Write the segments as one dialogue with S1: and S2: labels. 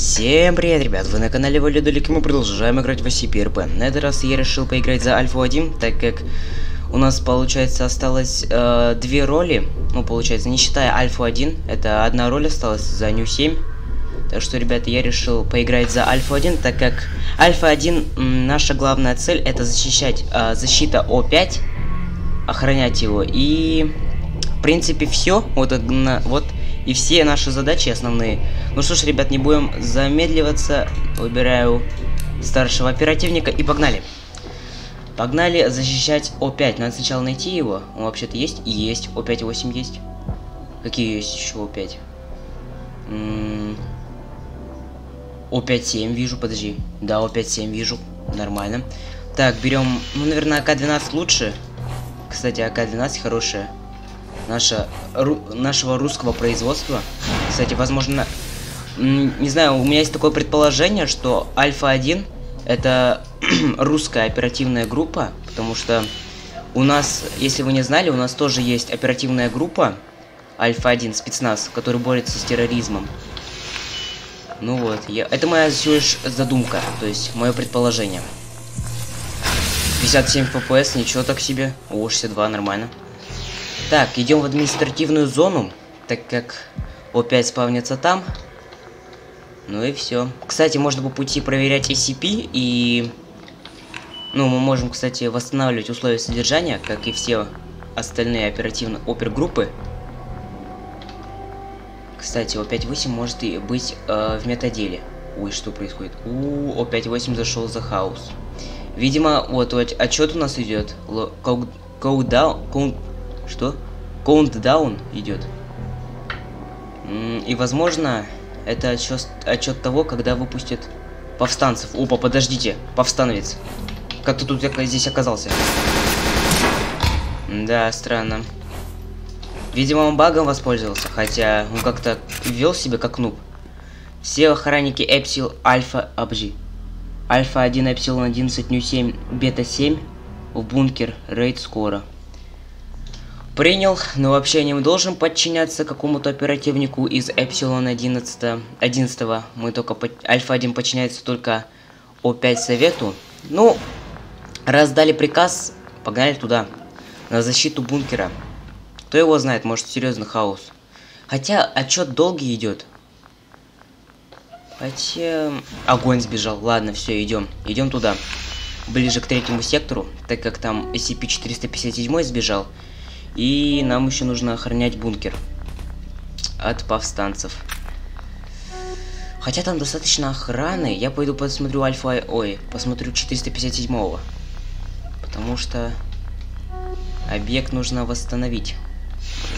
S1: Всем привет, ребят! Вы на канале Валидолик, и мы продолжаем играть в OCP На этот раз я решил поиграть за Альфу-1, так как у нас, получается, осталось э, две роли. Ну, получается, не считая Альфу-1, это одна роль осталась за Нью 7. Так что, ребята, я решил поиграть за Альфа-1, так как Альфа-1, наша главная цель, это защищать э, защита О5, охранять его. И, в принципе, все. Вот, вот и все наши задачи основные. Ну что ж, ребят, не будем замедливаться. Выбираю старшего оперативника и погнали. Погнали защищать О5. Надо сначала найти его. Он вообще-то есть? Есть. О5-8 есть. Какие есть еще О5? О5-7 вижу, подожди. Да, О5-7 вижу. Нормально. Так, берем, ну, наверное, АК-12 лучше. Кстати, АК-12 хорошая наша, ру, нашего русского производства. Кстати, возможно, не знаю, у меня есть такое предположение, что Альфа-1 это русская оперативная группа, потому что у нас, если вы не знали, у нас тоже есть оперативная группа Альфа-1 спецназ, который борется с терроризмом. Ну вот, я... это моя всего лишь задумка, то есть мое предположение. 57 FPS, ничего так себе. О, 62, нормально. Так, идем в административную зону, так как опять спавнится там. Ну и все. Кстати, можно по пути проверять SCP и... Ну, мы можем, кстати, восстанавливать условия содержания, как и все остальные оперативные опергруппы. Кстати, О58 может и быть э, в метаделе. Ой, что происходит? У, О58 зашел за хаос. Видимо, вот, вот отчет у нас идет. Коудаун. Что? Countdown идет. И возможно, это отчет, отчет того, когда выпустят повстанцев. Опа, подождите, повстановец. Как ты тут здесь оказался? Да, странно. Видимо, он багом воспользовался, хотя он как-то вел себя как нуб. Все охранники Эпсил Альфа Обжи. Альфа 1, Эпсилон 11, Нью 7, Бета 7 в бункер. Рейд скоро. Принял, но вообще не должен подчиняться какому-то оперативнику из Эпсилон 11. 11 мы только Альфа-1 подчиняется только О5 совету. Ну, раз дали приказ, погнали туда. На защиту бункера. Кто его знает, может серьезно хаос. Хотя отчет долгий идет. Хотя... Огонь сбежал. Ладно, все, идем. Идем туда. Ближе к третьему сектору, так как там SCP-457 сбежал. И нам еще нужно охранять бункер от повстанцев. Хотя там достаточно охраны, я пойду посмотрю Альфа... Ой, посмотрю 457-го. Потому что объект нужно восстановить.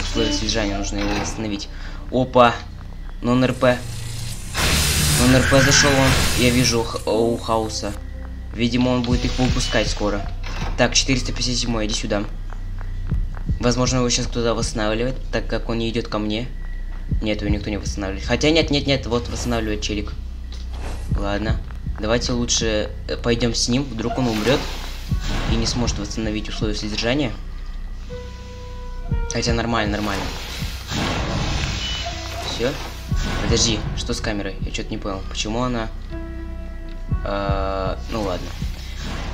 S1: Условия слежания нужно его восстановить. Опа! Нон-РП. Нон-РП зашел он. Я вижу у Хауса. Видимо, он будет их выпускать скоро. Так, 457 иди сюда. Возможно, его сейчас кто-то восстанавливает, так как он не идет ко мне. Нет, его никто не восстанавливает. Хотя нет, нет, нет, вот восстанавливает челик. Ладно. Давайте лучше э, пойдем с ним, вдруг он умрет и не сможет восстановить условия содержания. Хотя нормально, нормально. Все. Подожди, что с камерой? Я что-то не понял. Почему она... Э -э ну ладно.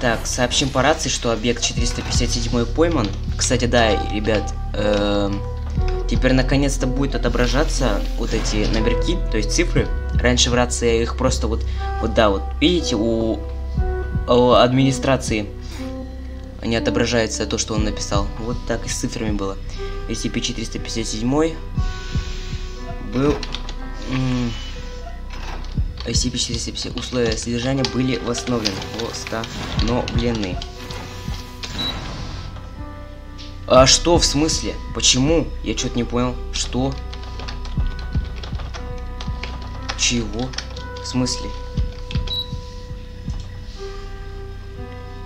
S1: Так, сообщим по рации, что объект 457 пойман. Кстати, да, ребят, э теперь наконец-то будет отображаться вот эти номерки, то есть цифры. Раньше в рации их просто вот, вот да, вот видите, у, у администрации не отображается то, что он написал. Вот так и с цифрами было. SCP-457 был... SCP-450 условия содержания были восстановлены. Восстановлены. А что в смысле? Почему? Я что-то не понял. Что? Чего? В смысле?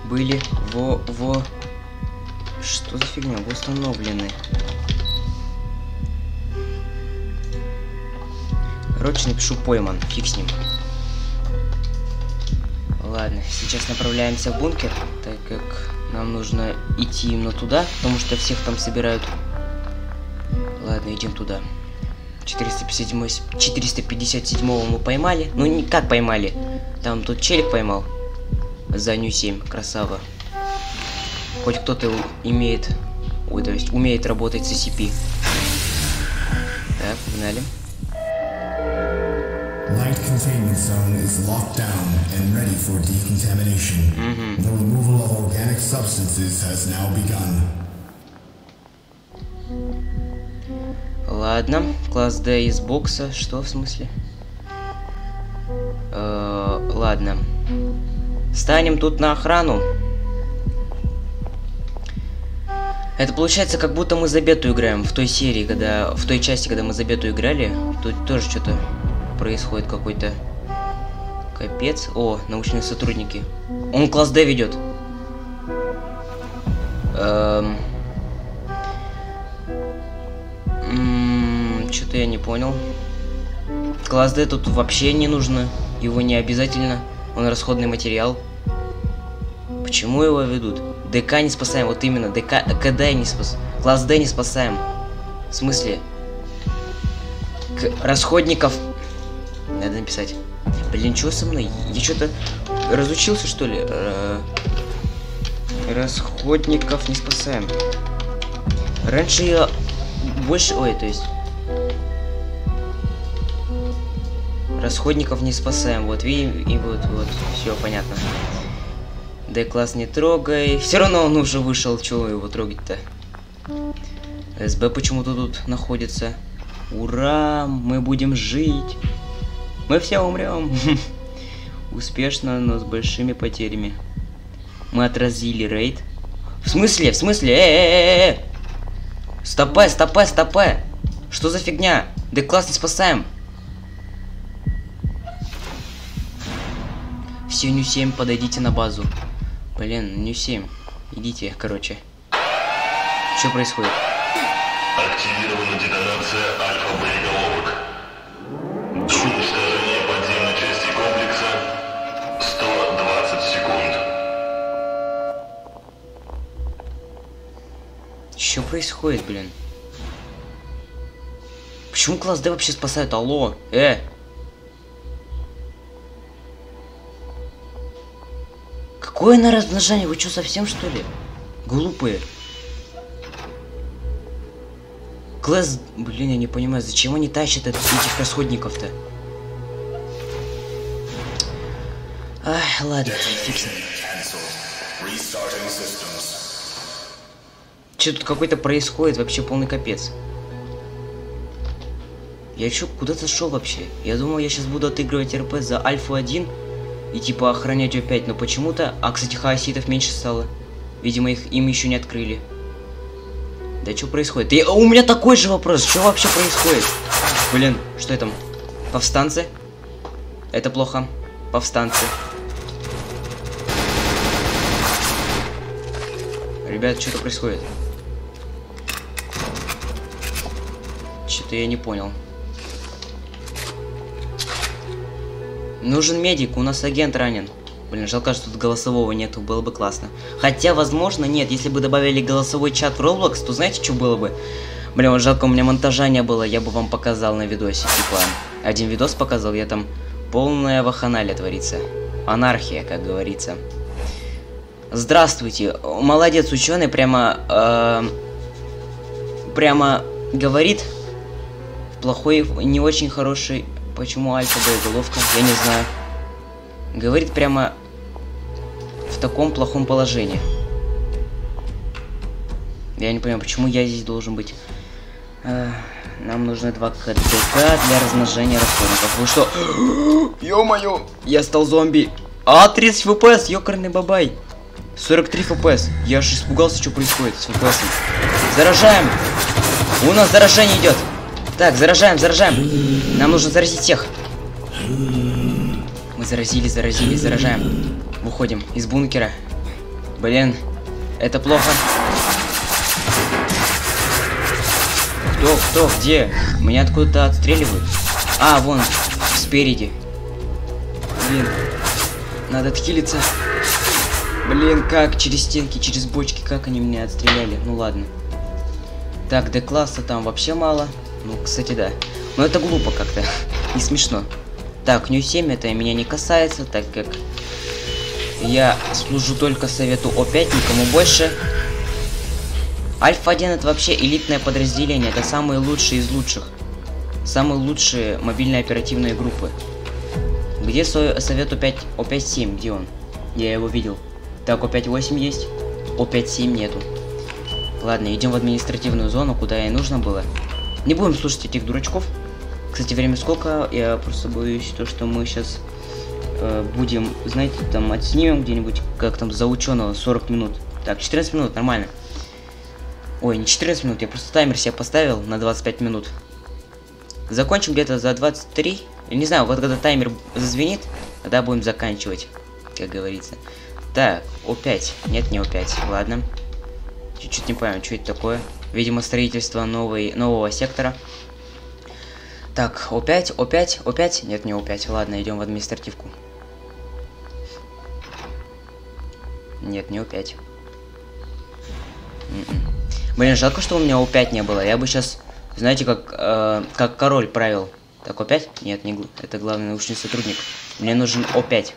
S1: Были во... во... Что за фигня? Восстановлены. Короче, напишу пойман. Фиг с ним. Ладно, сейчас направляемся в бункер, так как нам нужно идти именно туда, потому что всех там собирают. Ладно, идем туда. 457, 457 мы поймали. Ну, не как поймали. Там тут челик поймал. За ню 7. Красава. Хоть кто-то имеет... Ой, то есть умеет работать с SCP. Так, погнали.
S2: Light containment zone is locked down and ready for decontamination. The removal of organic substances has now begun.
S1: Ладно, класс D из бокса. Что в смысле? Э, ладно. Станем тут на охрану. Это получается, как будто мы за бету играем в той серии, когда... В той части, когда мы за бету играли. Тут тоже что-то происходит какой-то... Капец. О, научные сотрудники. Он класс D ведет. Эм... Что-то я не понял. Класс D тут вообще не нужно. Его не обязательно. Он расходный материал. Почему его ведут? ДК не спасаем, вот именно. ДК, КД не спас. Класс D не спасаем. В смысле? К расходников... Надо написать. Блин, что со мной? Я что-то разучился, что ли? Э расходников не спасаем. Раньше я больше... Ой, то есть... Расходников не спасаем. Вот, видим, и вот, вот, все понятно. Д-класс не трогай. Все равно он уже вышел, чего его трогать-то? СБ почему-то тут находится. Ура, мы будем жить. Мы все умрем. Успешно, но с большими потерями. Мы отразили рейд. В смысле? В смысле? Э-э-э-э! Стопэ, стопэ, стопэ! Что за фигня? Д-класс не спасаем. Все, Ню 7, подойдите на базу. Блин, Ню 7. Идите, короче. Что происходит?
S3: Активирована
S1: Что происходит, блин? Почему класс D вообще спасают? Алло, э! Какое на размножение? Вы что, совсем что ли? Глупые. Класс... Блин, я не понимаю, зачем они тащат от этих расходников-то? Ах, ладно, фиг. Че тут какой-то происходит, вообще полный капец. Я чё, куда-то шел вообще? Я думал, я сейчас буду отыгрывать РП за Альфу-1 и типа охранять опять, но почему-то... А, кстати, хаоситов меньше стало. Видимо, их им еще не открыли. Да что происходит? Я... У меня такой же вопрос, что вообще происходит? Блин, что это? Повстанцы? Это плохо. Повстанцы. Ребят, что-то происходит. Что-то я не понял. Нужен медик, у нас агент ранен. Блин, жалко, что тут голосового нету, было бы классно. Хотя, возможно, нет, если бы добавили голосовой чат в Roblox, то знаете, что было бы? Блин, вот жалко, у меня монтажа не было, я бы вам показал на видосе. Типа, один видос показал, я там полная ваханалия творится. Анархия, как говорится. Здравствуйте. Молодец, ученый прямо... э, прямо говорит плохой, не очень хороший... Почему альфа боеголовка? Я не знаю. Говорит прямо в таком плохом положении. Я не понимаю, почему я здесь должен быть. Э, нам нужны два КДК для размножения расходников. Вы что? Ё-моё! Я стал зомби. А, 30 фпс, ёкарный бабай. 43 фпс. Я аж испугался, что происходит с фпс. Заражаем! У нас заражение идет. Так, заражаем, заражаем. Нам нужно заразить всех. Мы заразили, заразили, заражаем. Выходим из бункера. Блин, это плохо. Кто, кто, где? Меня откуда-то отстреливают. А, вон, спереди. Блин, надо отхилиться. Блин, как? Через стенки, через бочки, как они меня отстреляли? Ну ладно. Так, Д-класса там вообще мало. Ну, кстати, да. Но это глупо как-то. не смешно. Так, Нью 7 это меня не касается, так как я служу только совету О5, никому больше. Альфа-1 это вообще элитное подразделение, это самые лучшие из лучших. Самые лучшие мобильные оперативные группы. Где совет О5, О5-7, где он? Я его видел. Так, О5-8 есть, О5-7 нету. Ладно, идем в административную зону, куда и нужно было. Не будем слушать этих дурачков. Кстати, время сколько? Я просто боюсь то, что мы сейчас э, будем, знаете, там отснимем где-нибудь, как там за ученого, 40 минут. Так, 14 минут, нормально. Ой, не 14 минут, я просто таймер себе поставил на 25 минут. Закончим где-то за 23. Я не знаю, вот когда таймер зазвенит, тогда будем заканчивать, как говорится. Так, О5. Нет, не О5. Ладно. Чуть-чуть не понял, что это такое. Видимо, строительство новой, нового сектора. Так, О5, О5, О5. Нет, не О5. Ладно, идем в административку. Нет, не О5. Блин, жалко, что у меня О5 не было. Я бы сейчас, знаете, как, э, как король правил. Так, О5? Нет, не это главный научный сотрудник. Мне нужен О5.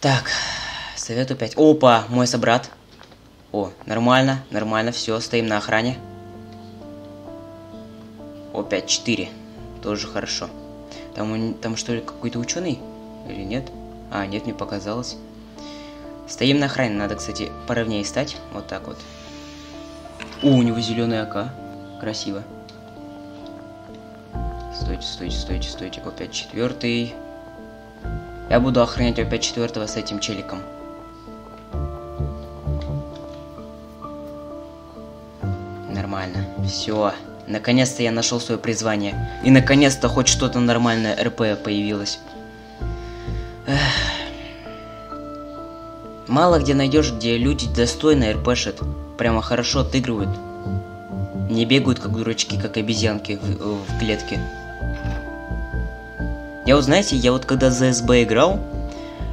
S1: Так, советую 5. Опа, мой собрат. О, нормально, нормально, все, стоим на охране. О, 5-4. Тоже хорошо. Там, там что ли какой-то ученый? Или нет? А, нет, мне показалось. Стоим на охране, надо, кстати, поровнее стать. Вот так вот. О, у него зеленый АК. Красиво. Стойте, стойте, стойте, стойте. Опять четвертый. Я буду охранять опять четвертого с этим челиком. Нормально. Все. Наконец-то я нашел свое призвание. И наконец-то хоть что-то нормальное РП появилось. Эх. Мало где найдешь, где люди достойно РПшат. Прямо хорошо отыгрывают. Не бегают как дурачки, как обезьянки в, в клетке. Я вот, знаете, я вот когда за СБ играл,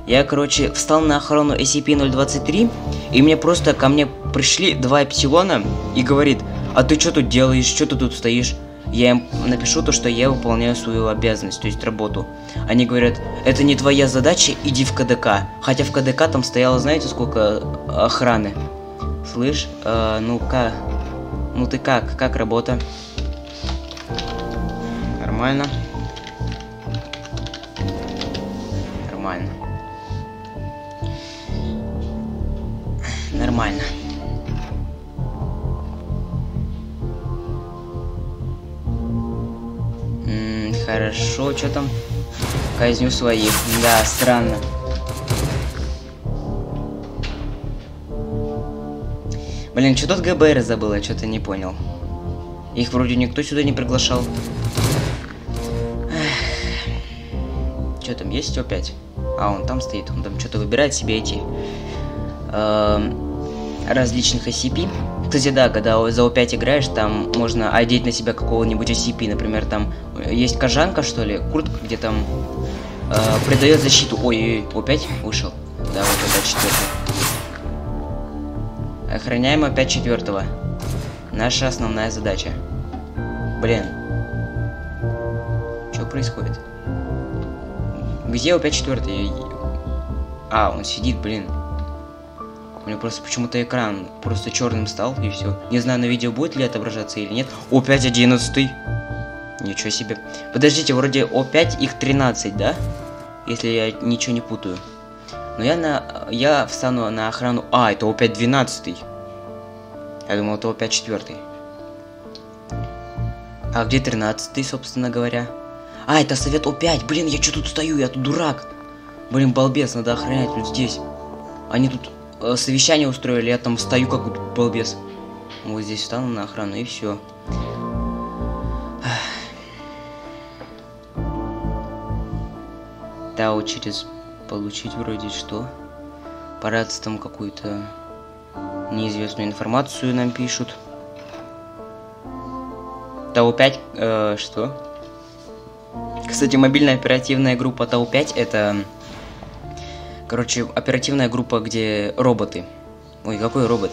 S1: я, короче, встал на охрану SCP-023, и мне просто ко мне пришли два эпсилона и говорит, а ты что тут делаешь, что ты тут стоишь? я им напишу то, что я выполняю свою обязанность, то есть работу. Они говорят, это не твоя задача, иди в КДК. Хотя в КДК там стояло, знаете, сколько охраны. Слышь, э, ну-ка, ну ты как, как работа? Нормально. Хорошо, что там? Казню своих. Да, странно. Блин, что тут ГБР забыла, что-то не понял. Их вроде никто сюда не приглашал. Что там, есть опять? А, он там стоит, он там что-то выбирает себе эти э, различных SCP. Кстати, да, когда за О5 играешь, там можно одеть на себя какого-нибудь SCP. Например, там есть кожанка, что ли, куртка, где там э, придает защиту. Ой, ой, О5 вышел. Да, вот опять четвертый. Охраняем опять четвертого. Наша основная задача. Блин. Что происходит? Где опять четвертый? А, он сидит, блин. У меня просто почему-то экран просто черным стал, и все. Не знаю, на видео будет ли отображаться или нет. О, 5 11 Ничего себе. Подождите, вроде О5 их 13, да? Если я ничего не путаю. Но я на... Я встану на охрану... А, это О5 12 Я думал, это О5 4 А где 13 собственно говоря? А, это совет О5. Блин, я что тут стою? Я тут дурак. Блин, балбес, надо охранять вот здесь. Они тут совещание устроили, я там стою как балбес. Вот здесь встану на охрану и все. Тау через получить вроде что. Параться там какую-то неизвестную информацию нам пишут. Тау 5, э, что? Кстати, мобильная оперативная группа Тау 5 это Короче, оперативная группа, где роботы. Ой, какой робот?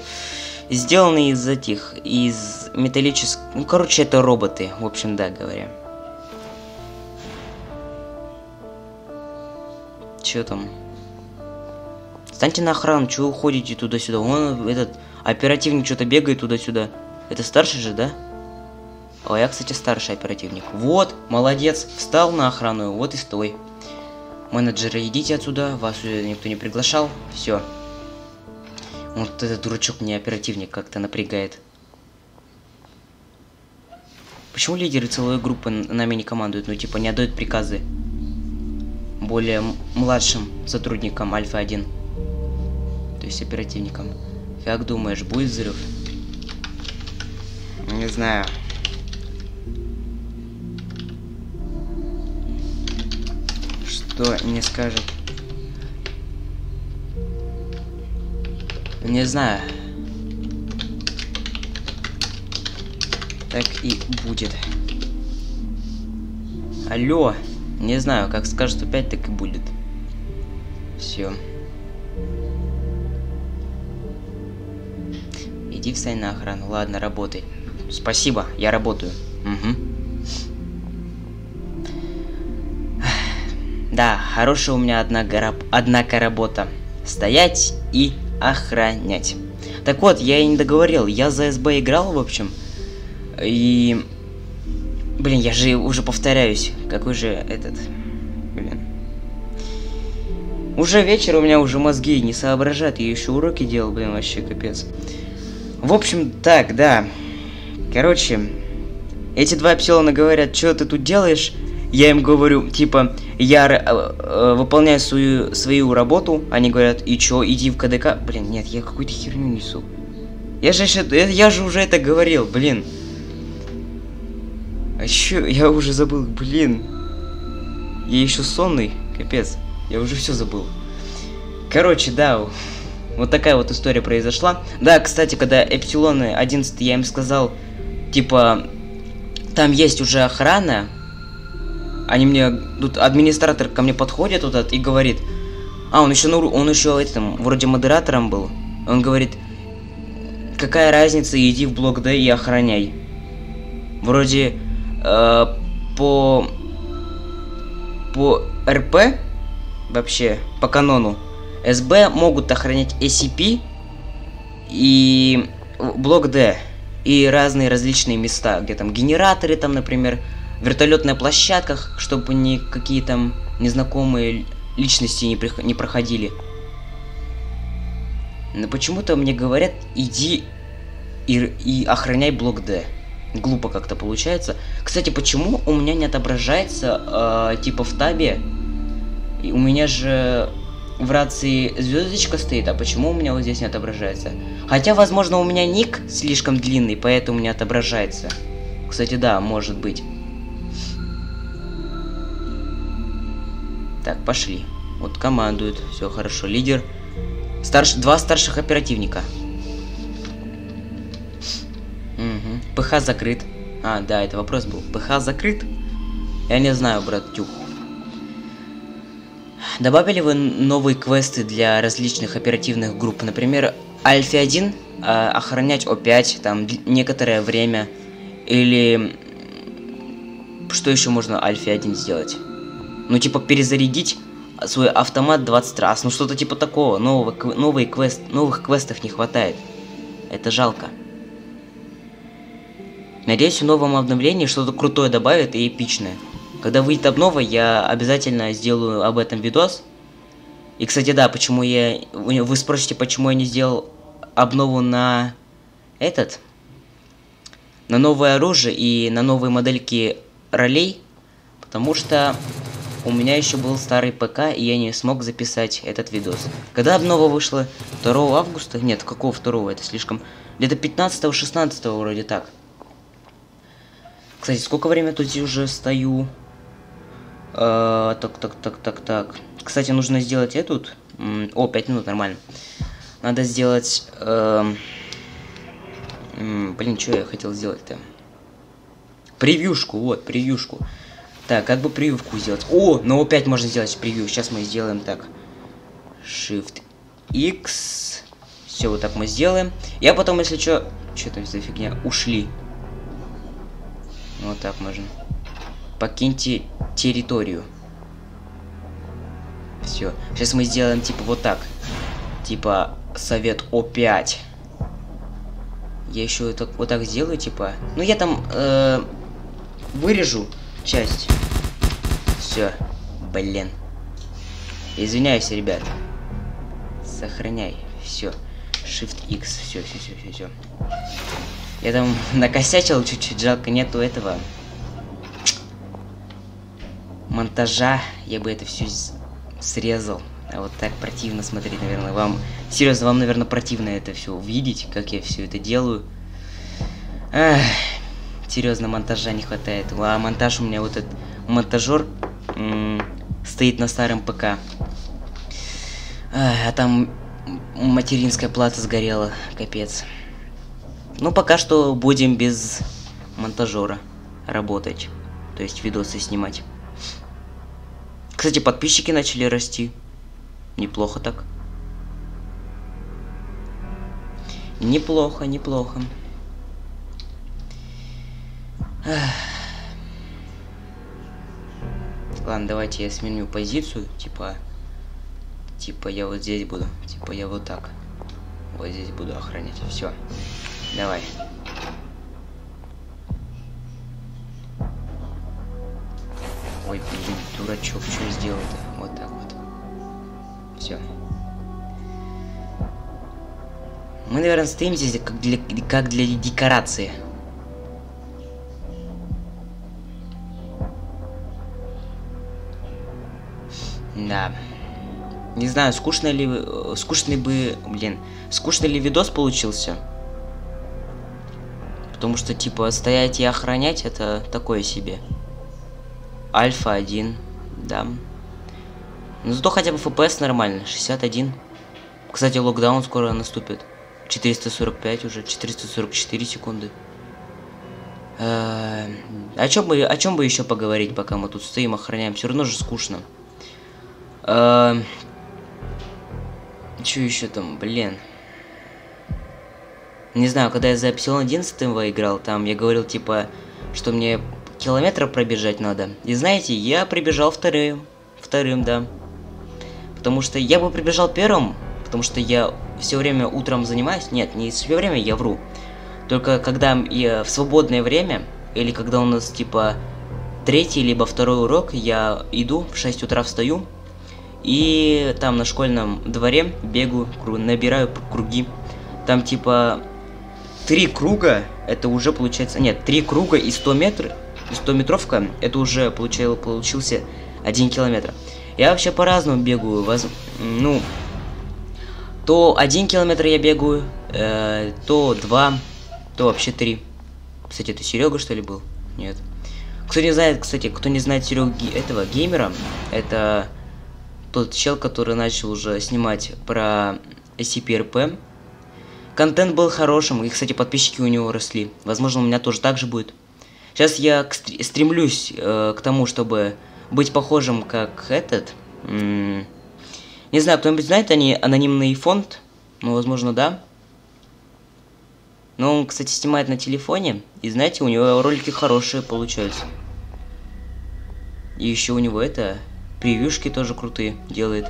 S1: Сделанный из этих, из металлические... Ну, короче, это роботы, в общем, да, говоря. Чё там? Станьте на охрану, чего уходите туда-сюда? Вон этот оперативник что-то бегает туда-сюда. Это старший же, да? О, я, кстати, старший оперативник. Вот, молодец, встал на охрану, вот и стой. Менеджеры, идите отсюда, вас никто не приглашал. Все. Вот этот дурачок мне оперативник как-то напрягает. Почему лидеры целой группы нами не командуют? Ну, типа, не отдают приказы более младшим сотрудникам Альфа-1. То есть оперативникам. Как думаешь, будет взрыв? Не знаю. Что не скажет? Не знаю. Так и будет. Алло. Не знаю, как скажет опять, так и будет. Все. Иди встань на охрану. Ладно, работай. Спасибо, я работаю. Угу. Да, хорошая у меня однако, однако работа. Стоять и охранять. Так вот, я и не договорил. Я за СБ играл, в общем. И... Блин, я же уже повторяюсь. Какой же этот... Блин. Уже вечер, у меня уже мозги не соображают. Я еще уроки делал, блин, вообще капец. В общем, так, да. Короче, эти два псилона говорят, что ты тут делаешь? Я им говорю, типа, я э, э, выполняю свою, свою работу. Они говорят, и чё, иди в КДК. Блин, нет, я какую-то херню несу. Я же, я же уже это говорил, блин. А чё, я уже забыл, блин. Я еще сонный, капец. Я уже все забыл. Короче, да, вот такая вот история произошла. Да, кстати, когда Эпсилоны 11 я им сказал, типа, там есть уже охрана, они мне, тут администратор ко мне подходит вот этот и говорит, а, он еще, ну, он еще этим, вроде модератором был. Он говорит, какая разница, иди в блок Д и охраняй. Вроде э, по по РП вообще по канону СБ могут охранять SCP и блок Д и разные различные места, где там генераторы там, например, вертолетная площадках, чтобы никакие там незнакомые личности не, прих... не проходили. Но почему-то мне говорят, иди и, и охраняй блок Д. Глупо как-то получается. Кстати, почему у меня не отображается, э, типа, в табе? И у меня же в рации звездочка стоит, а почему у меня вот здесь не отображается? Хотя, возможно, у меня ник слишком длинный, поэтому не отображается. Кстати, да, может быть. Так, пошли. Вот командует, все хорошо. Лидер. Старш... Два старших оперативника. Угу. ПХ закрыт. А, да, это вопрос был. ПХ закрыт? Я не знаю, брат Тюх. Добавили вы новые квесты для различных оперативных групп? Например, Альфа 1 э, охранять О5 там некоторое время. Или что еще можно Альфе 1 сделать? Ну, типа, перезарядить свой автомат 20 раз. Ну, что-то типа такого. Нового, новый квест, новых квестов не хватает. Это жалко. Надеюсь, в новом обновлении что-то крутое добавят и эпичное. Когда выйдет обнова, я обязательно сделаю об этом видос. И, кстати, да, почему я... Вы спросите, почему я не сделал обнову на этот... На новое оружие и на новые модельки ролей. Потому что у меня еще был старый ПК, и я не смог записать этот видос. Когда обнова вышла? 2 августа? Нет, какого 2? Это слишком... Где-то 15-16 вроде так. Кстати, сколько времени тут уже стою? А, так, так, так, так, так. Кстати, нужно сделать эту. О, 5 минут, нормально. Надо сделать... Э, блин, что я хотел сделать-то? Превьюшку, вот, превьюшку. Так, как бы превьюшку сделать? О, ну опять можно сделать превью. Сейчас мы сделаем так. Shift X. Все, вот так мы сделаем. Я потом, если что... Что там за фигня? Ушли. Вот так можно. Покиньте территорию. Все. Сейчас мы сделаем типа вот так. Типа совет О5. Я еще так, вот так сделаю, типа. Ну я там э, вырежу часть. Все. Блин. Извиняюсь, ребят. Сохраняй. Все. Shift X. Все, все, все, все, все. Я там накосячил чуть-чуть, жалко нету этого монтажа. Я бы это все срезал. А вот так противно смотреть, наверное, вам... Серьезно, вам, наверное, противно это все увидеть, как я все это делаю. Эх, серьезно, монтажа не хватает. А монтаж у меня вот этот монтажер стоит на старом ПК. Эх, а там материнская плата сгорела, капец. Ну, пока что будем без монтажера работать. То есть видосы снимать. Кстати, подписчики начали расти. Неплохо так. Неплохо, неплохо. Ладно, давайте я сменю позицию. Типа, типа я вот здесь буду. Типа я вот так. Вот здесь буду охранять. Все. Давай. Ой, блин, дурачок, что сделал-то? Вот так вот. Все. Мы, наверное, стоим здесь как для, как для декорации. Не знаю, скучно ли... Э, скучный бы... Блин. Скучный ли видос получился? Потому что, типа, стоять и охранять это такое себе. Альфа 1, да. Но зато хотя бы FPS нормально, 61. Кстати, локдаун скоро наступит. 445 уже, 444 секунды. Э о чем бы, о чем бы еще поговорить, пока мы тут стоим, охраняем? Все равно же скучно. Э Че еще там, блин? Не знаю, когда я за Epsilon 11 играл, там я говорил, типа, что мне километра пробежать надо. И знаете, я прибежал вторым. Вторым, да. Потому что я бы прибежал первым, потому что я все время утром занимаюсь. Нет, не все время, я вру. Только когда я в свободное время, или когда у нас типа третий либо второй урок, я иду, в 6 утра встаю, и там на школьном дворе бегаю, набираю круги. Там типа три круга, это уже получается... Нет, три круга и 100 метров, 100-метровка, это уже получил, получился 1 километр. Я вообще по-разному бегаю. Воз... Ну, то 1 километр я бегаю, э, то 2, то вообще 3. Кстати, это Серега, что ли, был? Нет. Кто не знает, кстати, кто не знает Серегу этого геймера, это тот чел, который начал уже снимать про SCP-RP. Контент был хорошим, и, кстати, подписчики у него росли. Возможно, у меня тоже так же будет. Сейчас я стремлюсь э, к тому, чтобы быть похожим как этот. М -м не знаю, кто-нибудь знает они анонимный фонд? Ну, возможно, да. Но он, кстати, снимает на телефоне. И знаете, у него ролики хорошие получаются. И еще у него это... Превьюшки тоже крутые делает.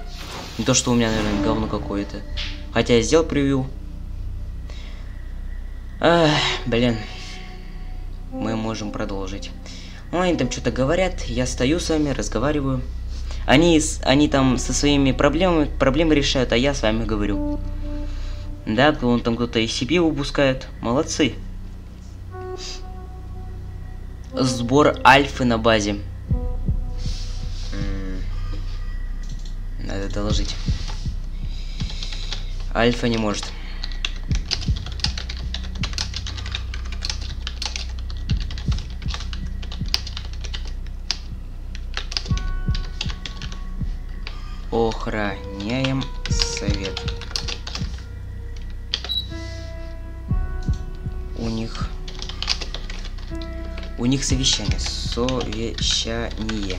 S1: Не то, что у меня, наверное, говно какое-то. Хотя я сделал превью. Ах, блин мы можем продолжить. Ну, они там что-то говорят, я стою с вами, разговариваю. Они, они там со своими проблемами, проблемы решают, а я с вами говорю. Да, он там кто-то из себе выпускает. Молодцы. Сбор альфы на базе. Надо доложить. Альфа не может. Охраняем совет. У них... У них совещание. Совещание.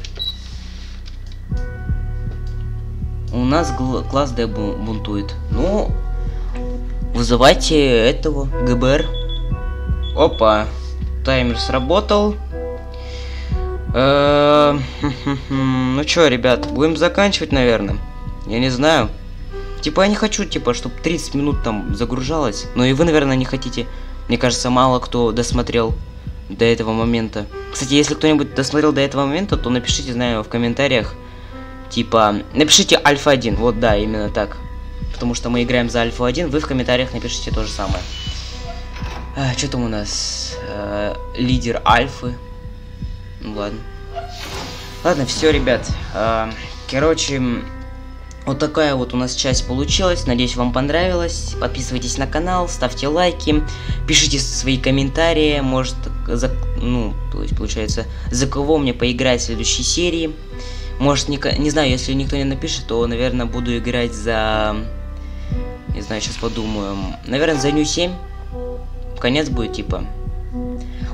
S1: У нас класс Д бунтует. Ну, вызывайте этого ГБР. Опа. Таймер сработал. Ну чё, ребят, будем заканчивать, наверное. Я не знаю. Типа, я не хочу, типа, чтобы 30 минут там загружалось. Но и вы, наверное, не хотите. Мне кажется, мало кто досмотрел до этого момента. Кстати, если кто-нибудь досмотрел до этого момента, то напишите, знаю, в комментариях. Типа, напишите Альфа-1. Вот, да, именно так. Потому что мы играем за Альфа-1. Вы в комментариях напишите то же самое. А, что там у нас? А, лидер Альфы. Ну ладно. Ладно, все, ребят. А, короче, вот такая вот у нас часть получилась. Надеюсь, вам понравилось. Подписывайтесь на канал, ставьте лайки, пишите свои комментарии. Может, за, ну, то есть, получается, за кого мне поиграть в следующей серии. Может, не, не знаю, если никто не напишет, то, наверное, буду играть за... Не знаю, сейчас подумаю. Наверное, за Нью 7. Конец будет, типа.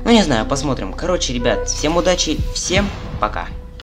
S1: Ну, не знаю, посмотрим. Короче, ребят, всем удачи, всем пока.